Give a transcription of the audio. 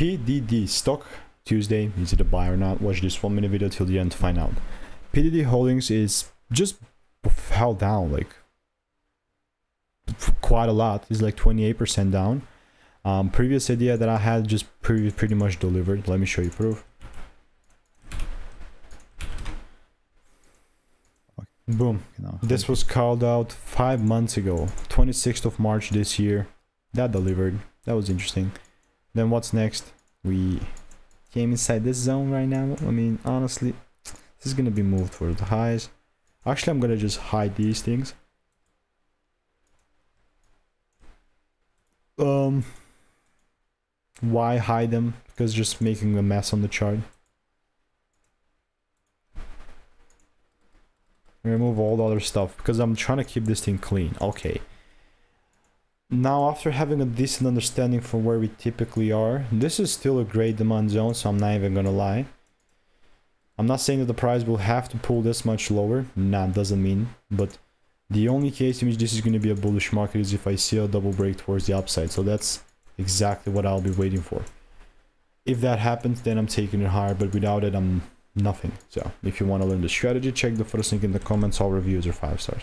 PDD stock Tuesday. Is it a buy or not? Watch this one minute video till the end to find out. PDD Holdings is just fell down like quite a lot. It's like 28% down. Um, previous idea that I had just pretty, pretty much delivered. Let me show you proof. Boom. This was called out five months ago, 26th of March this year. That delivered. That was interesting. Then what's next? We came inside this zone right now. I mean, honestly, this is gonna be moved for the highs. Actually, I'm gonna just hide these things. Um, why hide them? Because just making a mess on the chart. Remove all the other stuff because I'm trying to keep this thing clean. Okay. Now, after having a decent understanding for where we typically are, this is still a great demand zone, so I'm not even gonna lie. I'm not saying that the price will have to pull this much lower. Nah, doesn't mean. But the only case in which this is to be a bullish market is if I see a double break towards the upside. So that's exactly what I'll be waiting for. If that happens, then I'm taking it higher. But without it, I'm nothing. So if you want to learn the strategy, check the first link in the comments. All reviews are 5 stars.